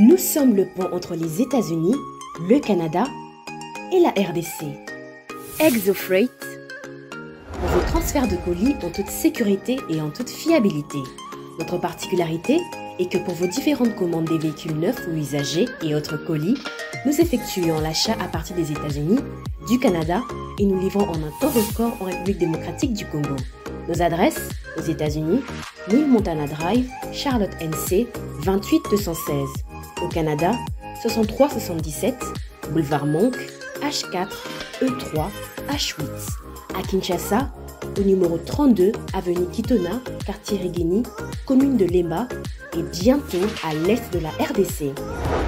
Nous sommes le pont entre les États-Unis, le Canada et la RDC. ExoFreight, pour vos transferts de colis en toute sécurité et en toute fiabilité. Notre particularité est que pour vos différentes commandes des véhicules neufs ou usagés et autres colis, nous effectuons l'achat à partir des États-Unis, du Canada et nous livrons en un temps record en République démocratique du Congo. Nos adresses aux États-Unis, 1000 Montana Drive, Charlotte NC, 28216. Au Canada, 6377, Boulevard Monk, H4, E3, H8. À Kinshasa, au numéro 32, avenue Kitona, quartier Rigini, commune de Lema, et bientôt à l'est de la RDC.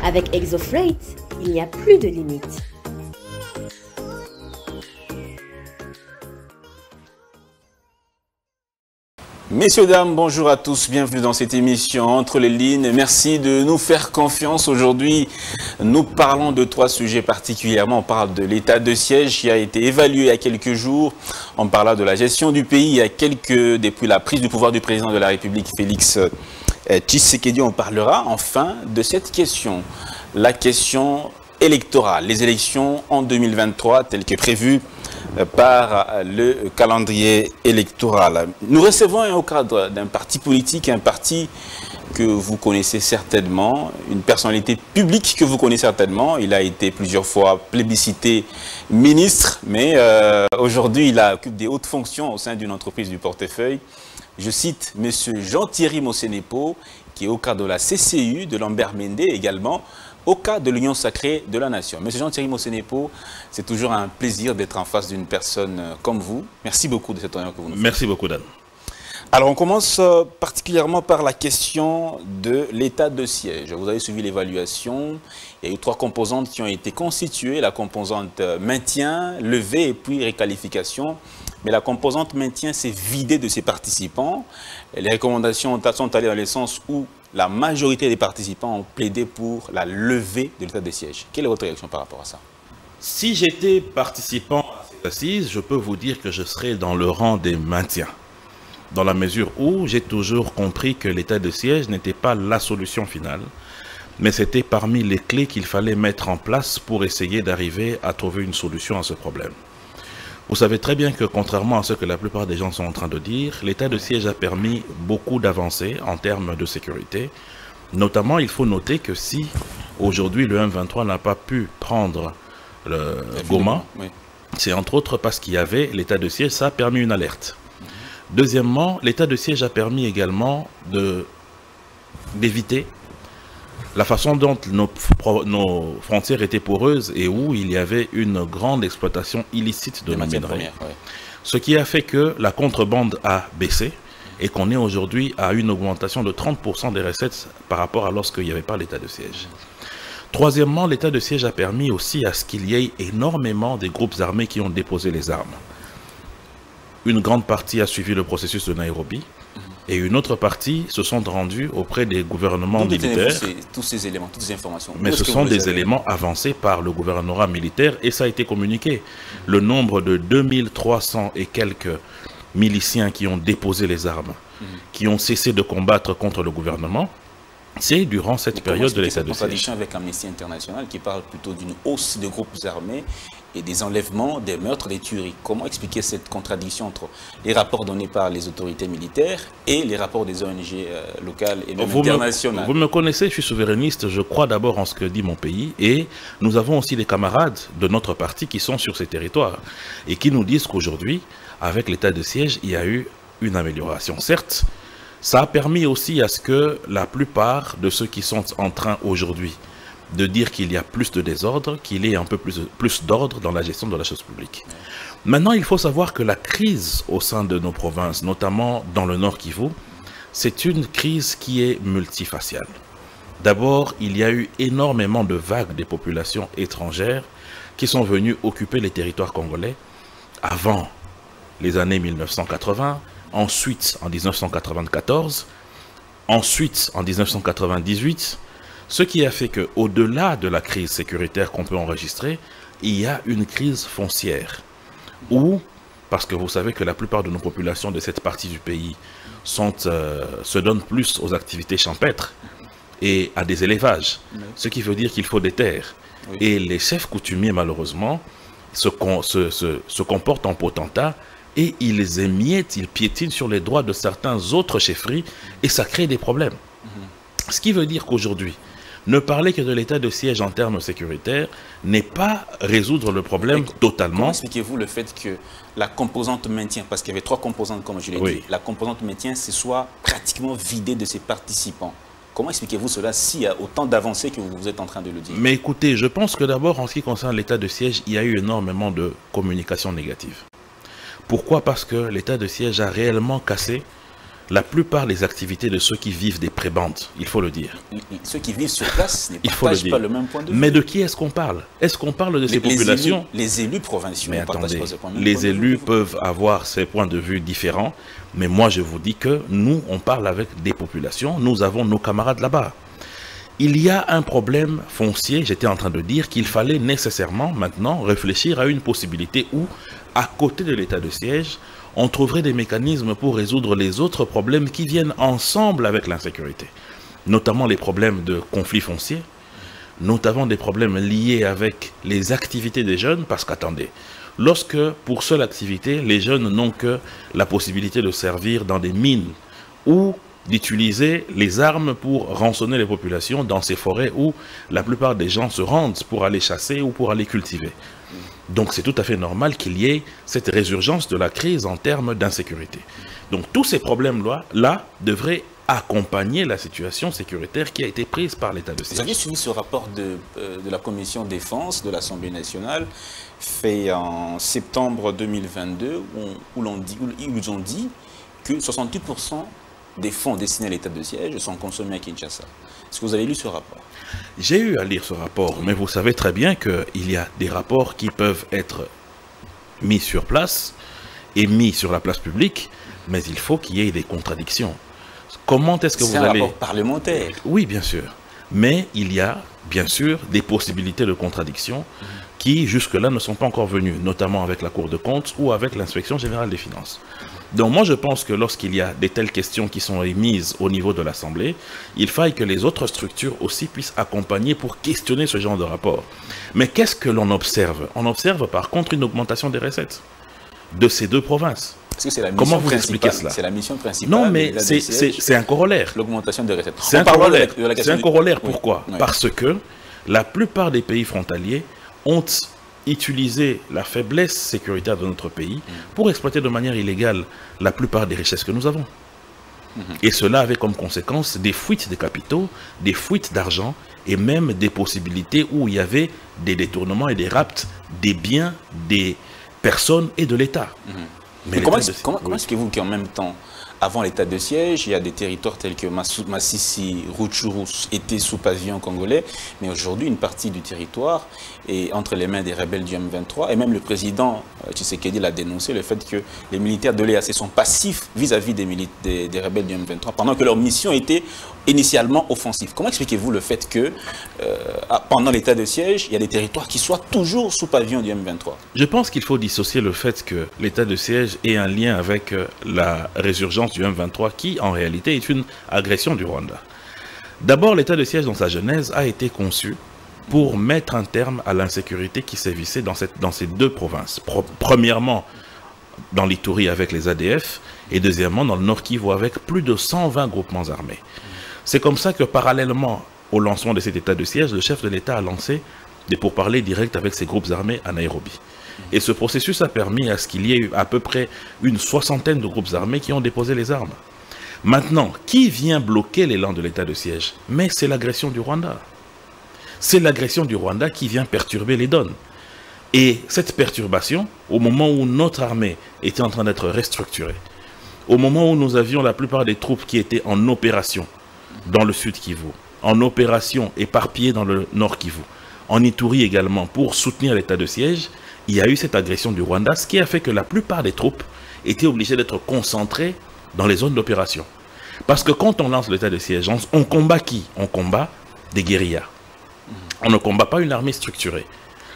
Avec ExoFreight, il n'y a plus de limites. Messieurs, dames, bonjour à tous, bienvenue dans cette émission Entre les lignes. Merci de nous faire confiance. Aujourd'hui, nous parlons de trois sujets particulièrement. On parle de l'état de siège qui a été évalué il y a quelques jours. On parlera de la gestion du pays il y a quelques, depuis la prise du pouvoir du président de la République, Félix euh, Tshisekedi. On parlera enfin de cette question, la question électorale, les élections en 2023 telles que prévues par le calendrier électoral. Nous recevons au cadre d'un parti politique, un parti que vous connaissez certainement, une personnalité publique que vous connaissez certainement. Il a été plusieurs fois plébiscité ministre, mais euh, aujourd'hui il occupe des hautes fonctions au sein d'une entreprise du portefeuille. Je cite M. Jean-Thierry Mossenepo, qui est au cadre de la CCU, de Lambert Mende également, au cas de l'Union sacrée de la nation. Monsieur Jean-Thierry Mossenepo, c'est toujours un plaisir d'être en face d'une personne euh, comme vous. Merci beaucoup de cet honneur que vous nous faites. Merci beaucoup, Dan. Alors, on commence euh, particulièrement par la question de l'état de siège. Vous avez suivi l'évaluation. Il y a eu trois composantes qui ont été constituées. La composante euh, maintien, levée et puis réqualification. Mais la composante maintien s'est vidée de ses participants. Les recommandations sont allées dans le sens où la majorité des participants ont plaidé pour la levée de l'état de siège. Quelle est votre réaction par rapport à ça? Si j'étais participant à cette assise, je peux vous dire que je serais dans le rang des maintiens. Dans la mesure où j'ai toujours compris que l'état de siège n'était pas la solution finale, mais c'était parmi les clés qu'il fallait mettre en place pour essayer d'arriver à trouver une solution à ce problème. Vous savez très bien que contrairement à ce que la plupart des gens sont en train de dire, l'état de siège a permis beaucoup d'avancées en termes de sécurité. Notamment, il faut noter que si aujourd'hui le M23 n'a pas pu prendre le Goma, c'est entre autres parce qu'il y avait l'état de siège, ça a permis une alerte. Deuxièmement, l'état de siège a permis également d'éviter la façon dont nos, nos, frontières étaient poreuses et où il y avait une grande exploitation illicite de nos minerais. Ce qui a fait que la contrebande a baissé et qu'on est aujourd'hui à une augmentation de 30% des recettes par rapport à lorsqu'il n'y avait pas l'état de siège. Troisièmement, l'état de siège a permis aussi à ce qu'il y ait énormément de groupes armés qui ont déposé les armes. Une grande partie a suivi le processus de Nairobi, et une autre partie se sont rendus auprès des gouvernements militaires. Ces, tous ces éléments, toutes ces informations. Mais ce sont des éléments avancés par le gouvernement militaire et ça a été communiqué. Le nombre de 2300 et quelques miliciens qui ont déposé les armes, mhm. qui ont cessé de combattre contre le gouvernement, c'est durant cette période de l'état de siège. contradiction avec Amnesty International qui parle plutôt d'une hausse de groupes armés et des enlèvements, des meurtres, des tueries. Comment expliquer cette contradiction entre les rapports donnés par les autorités militaires et les rapports des ONG euh, locales et même vous internationales? me, Vous me connaissez, je suis souverainiste, je crois d'abord en ce que dit mon pays et nous avons aussi des camarades de notre parti qui sont sur ces territoires et qui nous disent qu'aujourd'hui, avec l'état de siège, il y a eu une amélioration. Certes, ça a permis aussi à ce que la plupart de ceux qui sont en train aujourd'hui de dire qu'il y a plus de désordre, qu'il y ait un peu plus, plus d'ordre dans la gestion de la chose publique. Maintenant, il faut savoir que la crise au sein de nos provinces, notamment dans le Nord Kivu, c'est une crise qui est multifaciale. D'abord, il y a eu énormément de vagues des populations étrangères qui sont venues occuper les territoires congolais avant les années 1980, ensuite en 1994, ensuite en 1998, ce qui a fait qu'au-delà de la crise sécuritaire qu'on peut enregistrer, il y a une crise foncière. Ou, parce que vous savez que la plupart de nos populations de cette partie du pays sont, euh, se donnent plus aux activités champêtres, et à des élevages, ce qui veut dire qu'il faut des terres. Et les chefs coutumiers, malheureusement, se, se, comportent en potentat et ils émiettent, ils piétinent sur les droits de certains autres chefferies et ça crée des problèmes. Mhm. Ce qui veut dire qu'aujourd'hui, ne parler que de l'état de siège en termes sécuritaires n'est pas résoudre le problème totalement. Comment expliquez-vous le fait que la composante maintien, parce qu'il y avait trois composantes comme je l'ai dit, la composante maintien se soit pratiquement vidée de ses participants Comment expliquez-vous cela s'il y a autant d'avancées que vous êtes en train de le dire? Mais écoutez, je pense que d'abord, en ce qui concerne l'état de siège, il y a eu énormément de communication négative. Pourquoi? Parce que l'état de siège a réellement cassé la plupart des activités de ceux qui vivent des prébandes, il faut le dire. Ceux qui vivent sur place ne partagent pas le même point de vue. Mais de qui est-ce qu'on parle? Est-ce qu'on parle de ces populations? les élus, provinciaux. Mais attendez, les élus peuvent avoir ces points de vue différents, mais moi je vous dis que nous, on parle avec des populations, nous avons nos camarades là-bas. Il y a un problème foncier, j'étais en train de dire qu'il fallait nécessairement maintenant réfléchir à une possibilité où, à côté de l'état de siège, on trouverait des mécanismes pour résoudre les autres problèmes qui viennent ensemble avec l'insécurité, notamment les problèmes de conflits fonciers, notamment des problèmes liés avec les activités des jeunes, parce qu'attendez, lorsque pour seule activité, les jeunes n'ont que la possibilité de servir dans des mines ou d'utiliser les armes pour rançonner les populations dans ces forêts où la plupart des gens se rendent pour aller chasser ou pour aller cultiver. Donc c'est tout à fait normal qu'il y ait cette résurgence de la crise en termes d'insécurité. Donc tous ces problèmes-là devraient accompagner la situation sécuritaire qui a été prise par l'État de siège. Vous aviez suivi ce rapport de, euh, la Commission défense de l'Assemblée nationale fait en septembre 2022 où, l'on dit, où ils ont dit que 68% des fonds destinés à l'État de siège sont consommés à Kinshasa. Est-ce que vous avez lu ce rapport? J'ai eu à lire ce rapport, mais vous savez très bien qu'il y a des rapports qui peuvent être mis sur place et mis sur la place publique, mais il faut qu'il y ait des contradictions. Comment est-ce que vous allez... C'est un rapport parlementaire. Oui, bien sûr. Mais il y a, bien sûr, des possibilités de contradiction qui, jusque-là, ne sont pas encore venues, notamment avec la Cour de compte ou avec l'inspection générale des finances. Donc moi je pense que lorsqu'il y a des telles questions qui sont émises au niveau de l'Assemblée, il faille que les autres structures aussi puissent accompagner pour questionner ce genre de rapport. Mais qu'est-ce que l'on observe? On observe par contre une augmentation des recettes de ces deux provinces. Comment vous expliquez cela? C'est la mission principale. Non, mais c'est un corollaire. L'augmentation des recettes. C'est un corollaire. C'est un corollaire. Pourquoi? Parce que la plupart des pays frontaliers ont utiliser la faiblesse sécuritaire de notre pays pour exploiter de manière illégale la plupart des richesses que nous avons. Mhm. Et cela avait comme conséquence des fuites de capitaux, des fuites d'argent et même des possibilités où il y avait des détournements et des rapts des biens des personnes et de l'État. Mhm. Mais, comment, est-ce que vous, qui en même temps, avant l'état de siège, il y a des territoires tels que Massissi, Rutshuru étaient sous pavillon congolais, mais aujourd'hui, une partie du territoire est entre les mains des rebelles du M23. Et même le président euh, Tshisekedi l'a dénoncé, le fait que les militaires de l'EAC sont passifs vis-à-vis des, des, rebelles du M23, pendant que leur mission était initialement offensive. Comment expliquez-vous le fait que, euh, pendant l'état de siège, il y a des territoires qui soient toujours sous pavillon du M23? Je pense qu'il faut dissocier le fait que l'état de siège ait un lien avec euh, la résurgence du M23 qui, en réalité, est une agression du Rwanda. D'abord, l'état de siège dans sa genèse a été conçu pour mettre un terme à l'insécurité qui sévissait dans, ces deux provinces. premièrement, dans l'Itourie avec les ADF, et deuxièmement, dans le Nord Kivu avec plus de 120 groupements armés. C'est comme ça que, parallèlement au lancement de cet état de siège, le chef de l'État a lancé des pourparlers directs avec ces groupes armés à Nairobi. Et ce processus a permis à ce qu'il y ait à peu près une soixantaine de groupes armés qui ont déposé les armes. Maintenant, qui vient bloquer l'élan de l'état de siège? Mais c'est l'agression du Rwanda. C'est l'agression du Rwanda qui vient perturber les donnes. Et cette perturbation, au moment où notre armée était en train d'être restructurée, au moment où nous avions la plupart des troupes qui étaient en opération dans le sud Kivu, en opération éparpillée dans le nord Kivu, en Ituri également pour soutenir l'état de siège, il y a eu cette agression du Rwanda, ce qui a fait que la plupart des troupes étaient obligées d'être concentrées dans les zones d'opération. Parce que quand on lance l'état de siège, on combat qui? On combat des guérillas. On ne combat pas une armée structurée.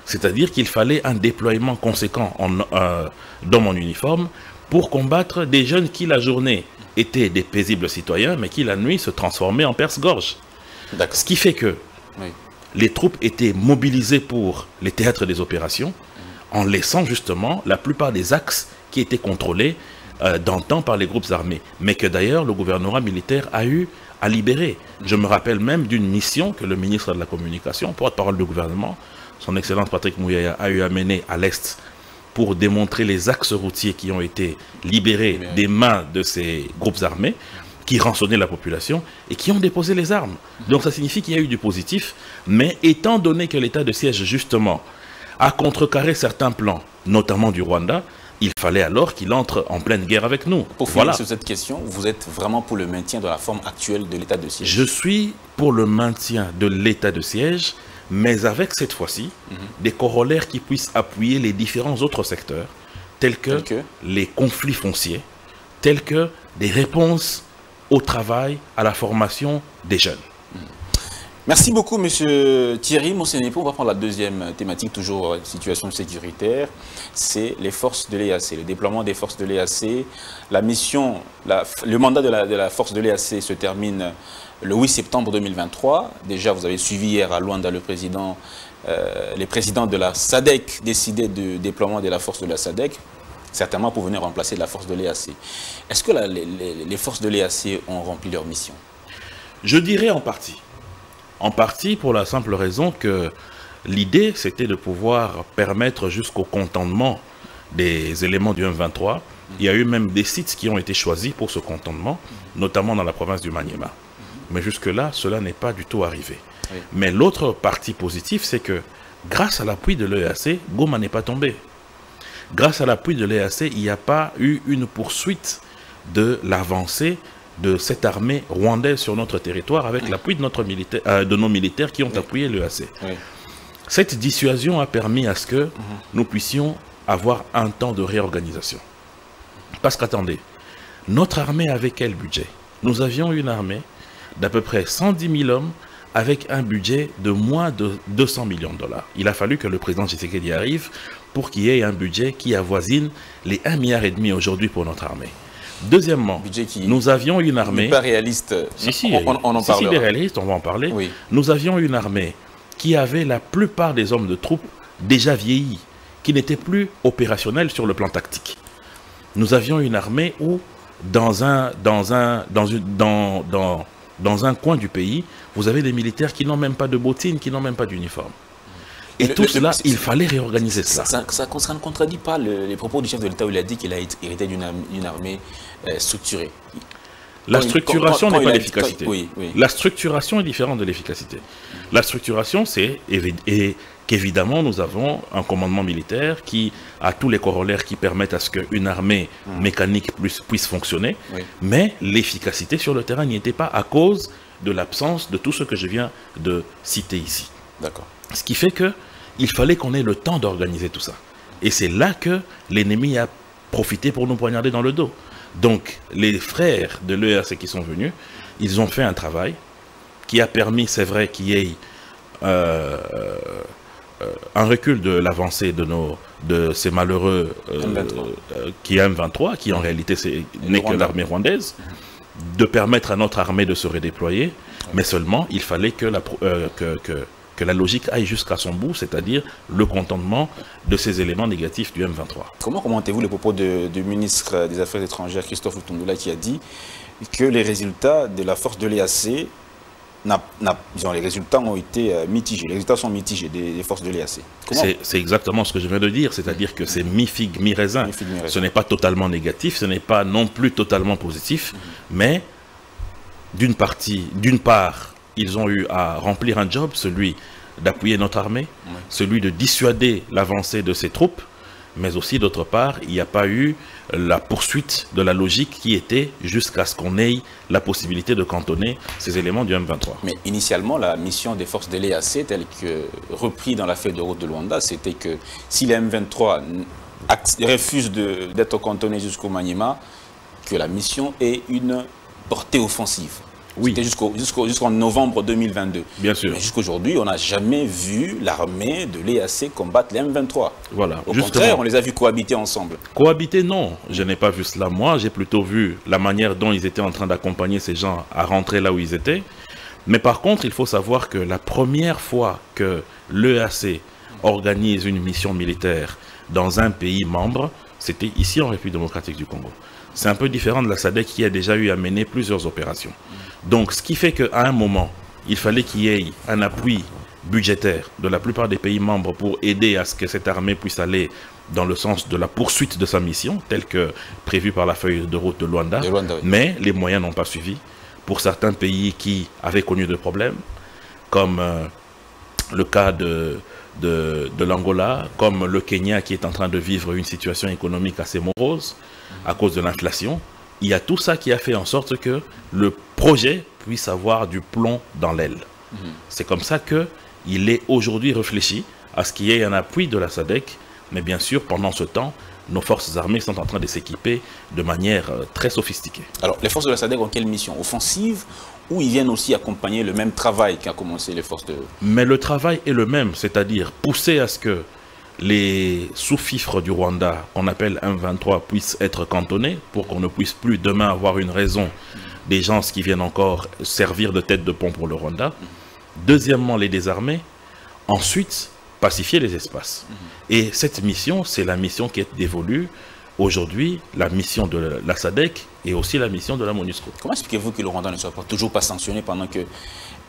C'est-à-dire qu'il fallait un déploiement conséquent euh, dans mon uniforme pour combattre des jeunes qui la journée étaient des paisibles citoyens, mais qui la nuit se transformaient en perse-gorge. Ce qui fait que les troupes étaient mobilisées pour les théâtres des opérations, en laissant justement la plupart des axes qui étaient contrôlés euh, d'antan par les groupes armés, mais que d'ailleurs le gouvernement militaire a eu à libérer. Je me rappelle même d'une mission que le ministre de la Communication, porte-parole du gouvernement, son Excellence Patrick Mouyaya, a eu à mener à l'Est pour démontrer les axes routiers qui ont été libérés des mains de ces groupes armés qui rançonnaient la population et qui ont déposé les armes. Donc ça signifie qu'il y a eu du positif, mais étant donné que l'état de siège, justement, a contrecarré certains plans, notamment du Rwanda, il fallait alors qu'il entre en pleine guerre avec nous. Pour finir sur cette question, vous êtes vraiment pour le maintien de la forme actuelle de l'état de siège? Je suis pour le maintien de l'état de siège, mais avec cette fois-ci mhm. des corollaires qui puissent appuyer les différents autres secteurs, tels que, les conflits fonciers, tels que des réponses au travail, à la formation des jeunes. Merci beaucoup, Monsieur Thierry Monsénépo. On va prendre la deuxième thématique, toujours euh, situation sécuritaire. C'est les forces de l'EAC, le déploiement des forces de l'EAC. La mission, le mandat de la, force de l'EAC se termine le 8 septembre 2023. Déjà, vous avez suivi hier à Luanda le président, euh, les présidents de la SADEC décidaient du déploiement de la force de la SADEC, certainement pour venir remplacer la force de l'EAC. Est-ce que les, forces de l'EAC ont rempli leur mission? Je dirais en partie. En partie pour la simple raison que l'idée, c'était de pouvoir permettre jusqu'au contentement des éléments du M23. Il y a eu même des sites qui ont été choisis pour ce contentement, notamment dans la province du Maniema. Mais jusque-là, cela n'est pas du tout arrivé. Mais l'autre partie positive, c'est que grâce à l'appui de l'EAC, Goma n'est pas tombé. Grâce à l'appui de l'EAC, il n'y a pas eu une poursuite de l'avancée de cette armée rwandaise sur notre territoire avec l'appui de, notre militaire, euh, de nos militaires qui ont appuyé l'EAC. Cette dissuasion a permis à ce que mhm. nous puissions avoir un temps de réorganisation. Parce qu'attendez, notre armée avait quel budget? Nous avions une armée d'à peu près 110 000 hommes avec un budget de moins de 200 millions de dollars. Il a fallu que le président Tshisekedi arrive pour qu'il y ait un budget qui avoisine les 1,5 milliard et demi aujourd'hui pour notre armée. Deuxièmement, nous avions une armée... pas réaliste, si, si, on, en parle. Si, réaliste, on va en parler. Nous avions une armée qui avait la plupart des hommes de troupes déjà vieillis, qui n'étaient plus opérationnels sur le plan tactique. Nous avions une armée où, dans un, dans un, dans une, dans, dans, dans un coin du pays, vous avez des militaires qui n'ont même pas de bottines, qui n'ont même pas d'uniforme. Et tout cela, il fallait réorganiser ça. Ça, ne contredit pas les propos du chef de l'État où il a dit qu'il a hérité d'une armée euh, structurée. La structuration n'est pas l'efficacité. La structuration est différente de l'efficacité. La structuration, c'est qu'évidemment, nous avons un commandement militaire qui a tous les corollaires qui permettent à ce qu'une armée hmm. mécanique puisse, fonctionner. Mais l'efficacité sur le terrain n'y était pas à cause de l'absence de tout ce que je viens de citer ici. D'accord. Ce qui fait que il fallait qu'on ait le temps d'organiser tout ça. Et c'est là que l'ennemi a profité pour nous poignarder dans le dos. Donc, les frères de l'ERC qui sont venus, ils ont fait un travail qui a permis, c'est vrai, qu'il y ait euh, euh, un recul de l'avancée de, nos, de ces malheureux euh, qui M23, qui en réalité n'est que l'armée rwandaise, de permettre à notre armée de se redéployer, mais seulement il fallait que la, que, que la logique aille jusqu'à son bout, c'est-à-dire le contentement de ces éléments négatifs du M23. Comment commentez-vous le propos du ministre des Affaires étrangères, Christophe Lutondoula, qui a dit que les résultats de la force de l'EAC, les résultats ont été euh, mitigés, les résultats sont mitigés des, forces de l'EAC C'est exactement ce que je viens de dire, c'est-à-dire que c'est mi-figue, mi-raisin. ce n'est pas totalement négatif, ce n'est pas non plus totalement positif, mhm. mais d'une partie, d'une part, ils ont eu à remplir un job, celui d'appuyer notre armée, celui de dissuader l'avancée de ses troupes, mais aussi d'autre part, il n'y a pas eu la poursuite de la logique qui était jusqu'à ce qu'on ait la possibilité de cantonner ces éléments du M23. Mais initialement, la mission des forces de l'EAC, telle que repris dans la feuille de route de Luanda, c'était que si les M23 refusent d'être cantonnés jusqu'au Maniema, que la mission ait une portée offensive. Oui. C'était jusqu'en novembre 2022. Bien sûr. Mais jusqu'aujourd'hui, on n'a jamais vu l'armée de l'EAC combattre les M23. Voilà. Au contraire, on les a vus cohabiter ensemble. Cohabiter, non. Je n'ai pas vu cela. Moi, j'ai plutôt vu la manière dont ils étaient en train d'accompagner ces gens à rentrer là où ils étaient. Mais par contre, il faut savoir que la première fois que l'EAC organise une mission militaire dans un pays membre, c'était ici en République démocratique du Congo. C'est un peu différent de la SADC qui a déjà eu à mener plusieurs opérations. Donc, ce qui fait qu'à un moment, il fallait qu'il y ait un appui budgétaire de la plupart des pays membres pour aider à ce que cette armée puisse aller dans le sens de la poursuite de sa mission, telle que prévue par la feuille de route de Luanda. Mais les moyens n'ont pas suivi. Pour certains pays qui avaient connu de problèmes, comme euh, le cas de, de, de l'Angola, comme le Kenya qui est en train de vivre une situation économique assez morose à cause de l'inflation, il y a tout ça qui a fait en sorte que le projet puisse avoir du plomb dans l'aile. Mhm. C'est comme ça que il est aujourd'hui réfléchi à ce qu'il y ait un appui de la SADC, mais bien sûr, pendant ce temps, nos forces armées sont en train de s'équiper de manière euh, très sophistiquée. Alors, les forces de la SADC ont quelle mission? Offensive ou ils viennent aussi accompagner le même travail qu'a commencé les forces de... Mais le travail est le même, c'est-à-dire pousser à ce que les sous-fifres du Rwanda, qu'on appelle M23, puissent être cantonnés pour qu'on ne puisse plus demain avoir une raison des gens qui viennent encore servir de tête de pont pour le Rwanda. Deuxièmement, les désarmer. Ensuite, pacifier les espaces. Et cette mission, c'est la mission qui est dévolue aujourd'hui, la mission de la SADEC et aussi la mission de la MONUSCO. Comment expliquez-vous que le Rwanda ne soit pas, toujours pas sanctionné pendant que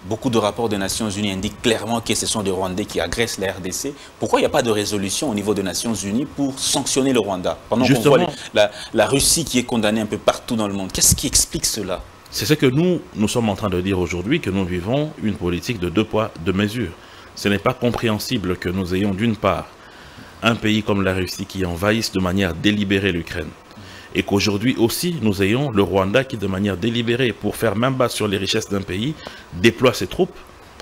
beaucoup de rapports des Nations Unies indiquent clairement que ce sont des Rwandais qui agressent la RDC Pourquoi il n'y a pas de résolution au niveau des Nations Unies pour sanctionner le Rwanda Pendant qu'on voit la, la Russie qui est condamnée un peu partout dans le monde? Qu'est-ce qui explique cela? C'est ce que nous, nous sommes en train de dire aujourd'hui, que nous vivons une politique de deux poids, deux mesures. Ce n'est pas compréhensible que nous ayons d'une part un pays comme la Russie qui envahisse de manière délibérée l'Ukraine. Et qu'aujourd'hui aussi, nous ayons le Rwanda qui, de manière délibérée, pour faire même bas sur les richesses d'un pays, déploie ses troupes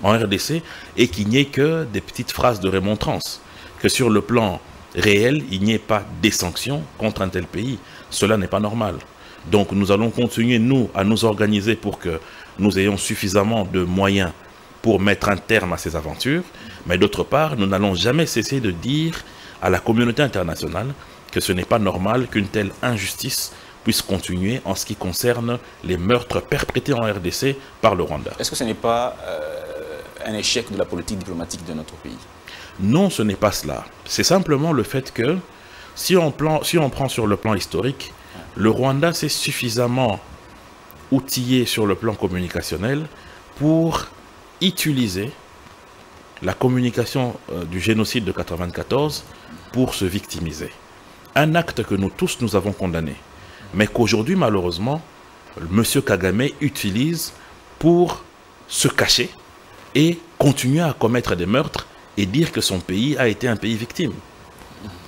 en RDC et qu'il n'y ait que des petites phrases de remontrance. Que sur le plan réel, il n'y ait pas des sanctions contre un tel pays. Cela n'est pas normal. Donc nous allons continuer, nous, à nous organiser pour que nous ayons suffisamment de moyens pour mettre un terme à ces aventures. Mais d'autre part, nous n'allons jamais cesser de dire à la communauté internationale que ce n'est pas normal qu'une telle injustice puisse continuer en ce qui concerne les meurtres perpétrés en RDC par le Rwanda. Est-ce que ce n'est pas euh, un échec de la politique diplomatique de notre pays? Non, ce n'est pas cela. C'est simplement le fait que si on, si on prend sur le plan historique, le Rwanda s'est suffisamment outillé sur le plan communicationnel pour utiliser la communication euh, du génocide de 1994 pour se victimiser. Un acte que nous tous nous avons condamné, mais qu'aujourd'hui malheureusement, M. Kagame utilise pour se cacher et continuer à commettre des meurtres et dire que son pays a été un pays victime.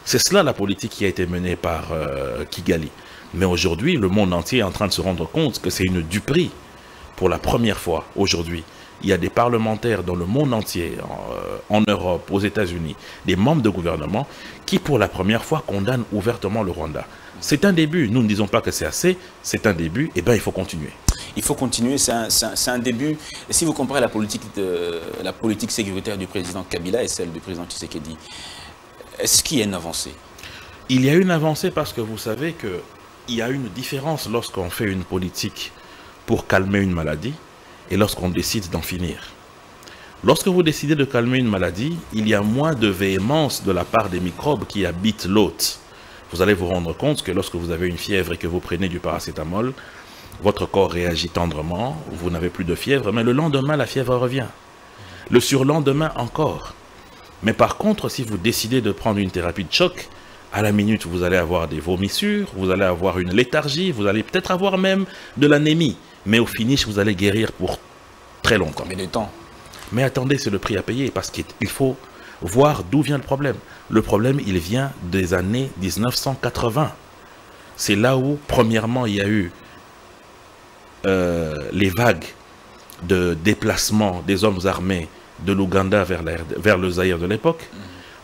C'est cela la politique qui a été menée par euh, Kigali. Mais aujourd'hui, le monde entier est en train de se rendre compte que c'est une duperie. Pour la première fois, aujourd'hui, il y a des parlementaires dans le monde entier, en, euh, Europe, aux États-Unis, des membres de gouvernement, qui pour la première fois condamnent ouvertement le Rwanda. C'est un début. Nous ne disons pas que c'est assez, c'est un début. Et eh bien, il faut continuer. Il faut continuer, c'est un, début. Et si vous comparez la politique, de, la politique sécuritaire du président Kabila et celle du président Tshisekedi, est-ce qu'il y a une avancée? Il y a une avancée parce que vous savez que il y a une différence lorsqu'on fait une politique pour calmer une maladie et lorsqu'on décide d'en finir. Lorsque vous décidez de calmer une maladie, il y a moins de véhémence de la part des microbes qui habitent l'hôte. Vous allez vous rendre compte que lorsque vous avez une fièvre et que vous prenez du paracétamol, votre corps réagit tendrement, vous n'avez plus de fièvre, mais le lendemain, la fièvre revient. Le surlendemain encore. Mais par contre, si vous décidez de prendre une thérapie de choc, à la minute, vous allez avoir des vomissures, vous allez avoir une léthargie, vous allez peut-être avoir même de l'anémie. Mais au finish, vous allez guérir pour très longtemps. Mais temps. Mais attendez, c'est le prix à payer parce qu'il faut voir d'où vient le problème. Le problème, il vient des années 1980. C'est là où, premièrement, il y a eu euh, les vagues de déplacement des hommes armés de l'Ouganda vers, vers, le Zaïre de l'époque.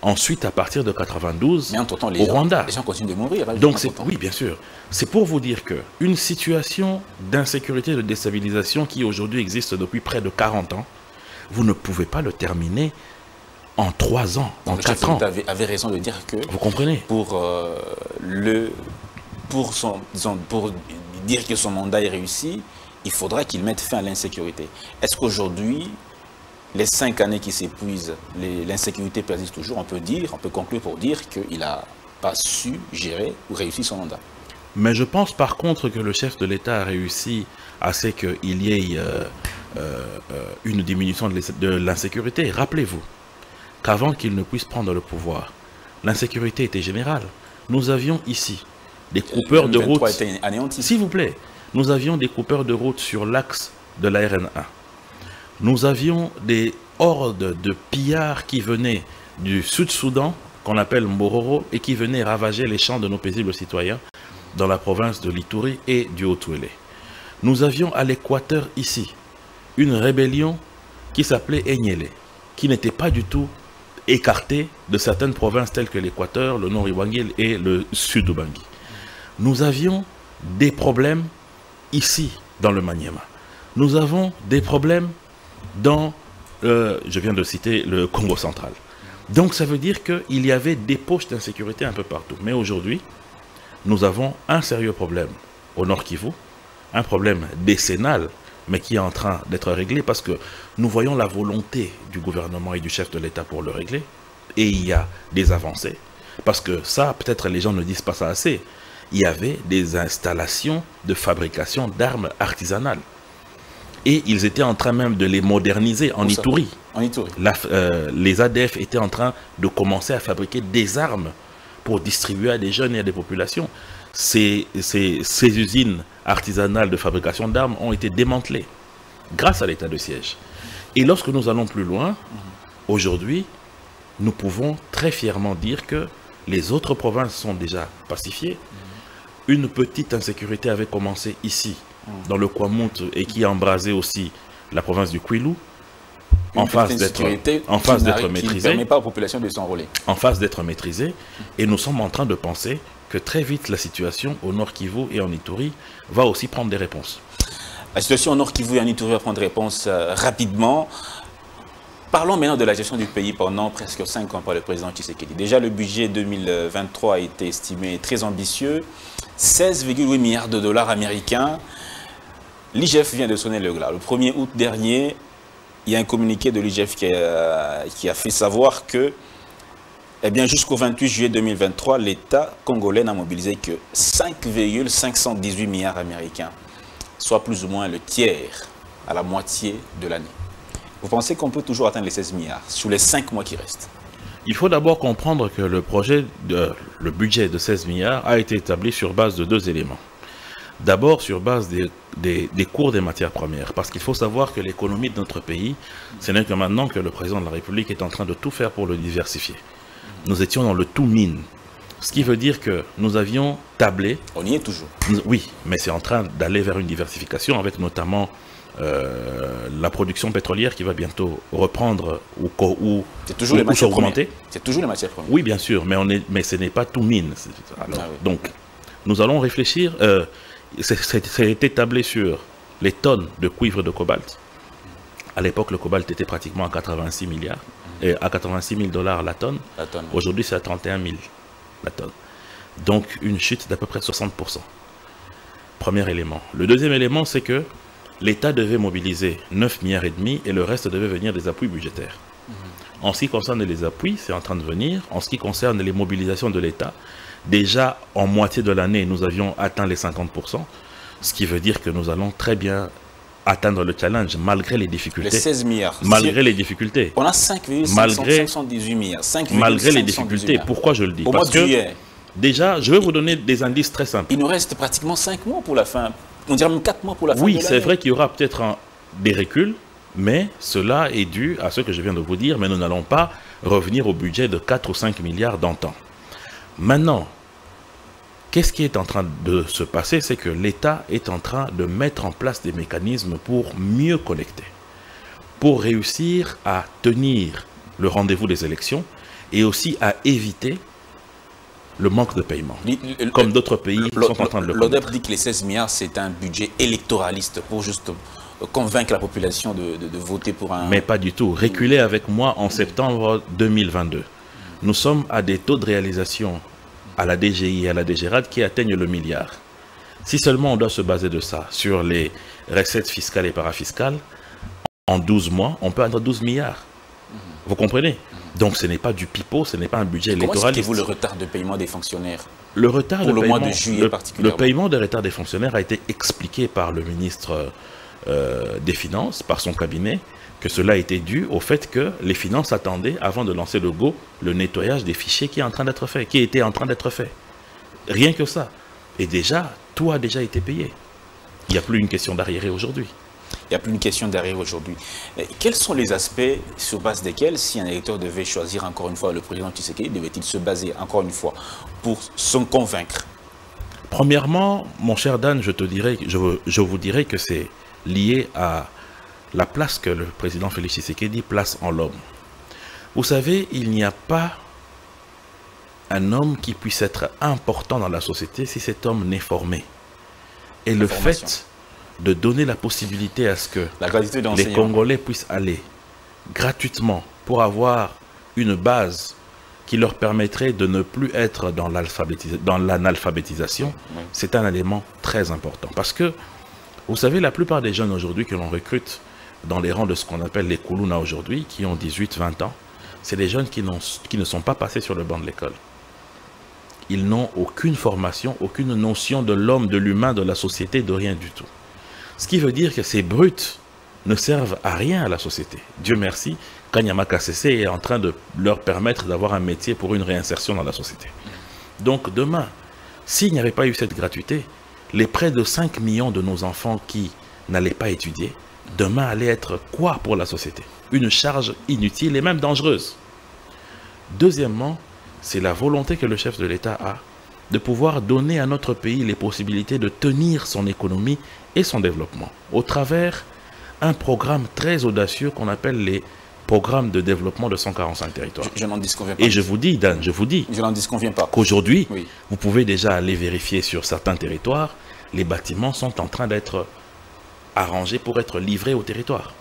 Ensuite, à partir de 92, au Rwanda. Les gens continuent de mourir. Donc, oui, bien sûr. C'est pour vous dire que une situation d'insécurité, de déstabilisation qui aujourd'hui existe depuis près de 40 ans, vous ne pouvez pas le terminer en 3 ans, en 4 ans. Vous avez, raison de dire que... Vous comprenez? Pour, euh, le, pour, son, pour dire que son mandat est réussi, il faudra qu'il mette fin à l'insécurité. Est-ce qu'aujourd'hui, les cinq années qui s'épuisent, l'insécurité persiste toujours On peut dire, on peut conclure pour dire qu'il n'a pas su gérer ou réussir son mandat. Mais je pense par contre que le chef de l'État a réussi à ce qu'il y ait euh, euh, euh, une diminution de l'insécurité. Rappelez-vous qu'avant qu'il ne puisse prendre le pouvoir, l'insécurité était générale. Nous avions ici des coupeurs de route. S'il vous plaît, nous avions des coupeurs de route sur l'axe de la RN1. Nous avions des hordes de pillards qui venaient du Sud-Soudan, qu'on appelle Mororo, et qui venaient ravager les champs de nos paisibles citoyens dans la province de Lituri et du Haut-Touélé. Nous avions à l'équateur ici une rébellion qui s'appelait Enyele, qui n'était pas du tout écartée de certaines provinces telles que l'équateur, le nord Iwangil et le sud Ubangi. Nous avions des problèmes ici, dans le Maniema. Nous avons des problèmes dans, je viens de citer le Congo central. Donc ça veut dire qu'il y avait des poches d'insécurité un peu partout. Mais aujourd'hui, nous avons un sérieux problème au Nord Kivu, un problème décennal, mais qui est en train d'être réglé parce que nous voyons la volonté du gouvernement et du chef de l'État pour le régler, et il y a des avancées. Parce que ça, peut-être les gens ne disent pas ça assez, il y avait des installations de fabrication d'armes artisanales. Et ils étaient en train même de les moderniser en Ituri. En. Euh, les ADF étaient en train de commencer à fabriquer des armes pour distribuer à des jeunes et à des populations. Ces, ces, ces usines artisanales de fabrication d'armes ont été démantelées grâce à l'état de siège. Et lorsque nous allons plus loin, aujourd'hui, nous pouvons très fièrement dire que les autres provinces sont déjà pacifiées, une petite insécurité avait commencé ici, dans le Kwamount, et qui a embrasé aussi la province du Kwilu, en face d'être en face d'être maîtrisée, permet pas aux populations de s'enrôler. En face d'être maîtrisée, et nous sommes en train de penser que très vite la situation au Nord Kivu et en Ituri va aussi prendre des réponses. La situation au Nord Kivu et en Ituri va prendre des réponses euh, rapidement. Parlons maintenant de la gestion du pays pendant presque 5 ans par le président Tshisekedi. Déjà, le budget 2023 a été estimé très ambitieux. 16,8 milliards de dollars américains. L'IGF vient de sonner le glas. Le 1er août dernier, il y a un communiqué de l'IGF qui, qui, a fait savoir que eh bien, jusqu'au 28 juillet 2023, l'État congolais n'a mobilisé que 5,518 milliards américains, soit plus ou moins le tiers à la moitié de l'année. Vous pensez qu'on peut toujours atteindre les 16 milliards sur les 5 mois qui restent? Il faut d'abord comprendre que le projet, de, le budget de 16 milliards a été établi sur base de deux éléments. D'abord sur base des, cours des matières premières, parce qu'il faut savoir que l'économie de notre pays, ce n'est que maintenant que le président de la République est en train de tout faire pour le diversifier. Nous étions dans le tout mine, ce qui veut dire que nous avions tablé... On y est toujours. Oui, mais c'est en train d'aller vers une diversification avec notamment euh, la production pétrolière qui va bientôt reprendre ou, ou, toujours les matières augmenter. C'est toujours les matières premières. Oui, bien sûr, mais, on est, mais ce n'est pas tout mine. Ah donc, nous allons réfléchir. Euh, c'est établi sur les tonnes de cuivre de cobalt. À l'époque, le cobalt était pratiquement à 86 milliards, et à 86 000 dollars la tonne. tonne Aujourd'hui, c'est à 31 000 la tonne. Donc, une chute d'à peu près 60% Premier élément. Le deuxième élément, c'est que l'État devait mobiliser 9 milliards et demi et le reste devait venir des appuis budgétaires. Mhm. En ce qui concerne les appuis, c'est en train de venir. En ce qui concerne les mobilisations de l'État, déjà en moitié de l'année, nous avions atteint les 50%, ce qui veut dire que nous allons très bien atteindre le challenge malgré les difficultés. Les 16 milliards. Malgré les difficultés. On a 5,578 milliards. malgré les difficultés. Pourquoi je le dis? Parce que déjà, je vais vous donner des indices très simples. Il nous reste pratiquement 5 mois pour la fin on dirait même 4 mois pour la fin Oui, c'est vrai qu'il y aura peut-être des reculs, mais cela est dû à ce que je viens de vous dire, mais nous n'allons pas revenir au budget de 4 ou 5 milliards d'antan. Maintenant, qu'est-ce qui est en train de se passer? C'est que l'État est en train de mettre en place des mécanismes pour mieux collecter, pour réussir à tenir le rendez-vous des élections et aussi à éviter le manque de paiement, comme d'autres pays sont en train de le L'ODEP dit que les 16 milliards, c'est un budget électoraliste pour juste euh, convaincre la population de, voter pour un... Mais pas du tout. Reculez avec moi en septembre 2022. Nous sommes à des taux de réalisation à la DGI et à la DGRAD qui atteignent le milliard. Si seulement on doit se baser de ça sur les recettes fiscales et parafiscales, en 12 mois, on peut atteindre 12 milliards. Vous comprenez? Donc ce n'est pas du pipeau, ce n'est pas un budget électoral. Comment vous le retard de paiement des fonctionnaires? Le retard Pour de le paiement, mois de juillet le- particulièrement. Le paiement des retards des fonctionnaires a été expliqué par le ministre euh, des Finances, par son cabinet, que cela était dû au fait que les finances attendaient, avant de lancer le go, le nettoyage des fichiers qui est en train d'être fait, qui était en train d'être fait. Rien que ça. Et déjà, tout a déjà été payé. Il n'y a plus une question d'arriéré aujourd'hui. Il n'y a plus une question d'arrière aujourd'hui. Quels sont les aspects sur base desquels, si un électeur devait choisir encore une fois le président Tshisekedi, devait-il se baser encore une fois pour s'en convaincre? Premièrement, mon cher Dan, je te dirais, je, je vous dirais que c'est lié à la place que le président Félix Tshisekedi place en l'homme. Vous savez, il n'y a pas un homme qui puisse être important dans la société si cet homme n'est formé. Et le fait de donner la possibilité à ce que La les. Congolais puissent aller gratuitement pour avoir une base qui leur permettrait de ne plus être dans l'analphabétisation, c'est un élément très important. Parce que, vous savez, la plupart des jeunes aujourd'hui que l'on recrute dans les rangs de ce qu'on appelle les Koulouna aujourd'hui, qui ont 18-20 ans, c'est des jeunes qui, ne sont pas passés sur le banc de l'école. Ils n'ont aucune formation, aucune notion de l'homme, de l'humain, de la société, de rien du tout. Ce qui veut dire que ces brutes ne servent à rien à la société. Dieu merci, Kanyama KCC est en train de leur permettre d'avoir un métier pour une réinsertion dans la société. Donc demain, s'il n'y avait pas eu cette gratuité, les près de 5 millions de nos enfants qui n'allaient pas étudier, demain allaient être quoi pour la société? Une charge inutile et même dangereuse. Deuxièmement, c'est la volonté que le chef de l'État a de pouvoir donner à notre pays les possibilités de tenir son économie et son développement au travers un programme très audacieux qu'on appelle les programmes de développement de 145 territoires. Je, je n'en disconviens pas. Et je vous dis, Dan, je vous dis Je n'en disconviens pas. qu'aujourd'hui, Oui. vous pouvez déjà aller vérifier sur certains territoires, les bâtiments sont en train d'être arrangés pour être livrés au territoire.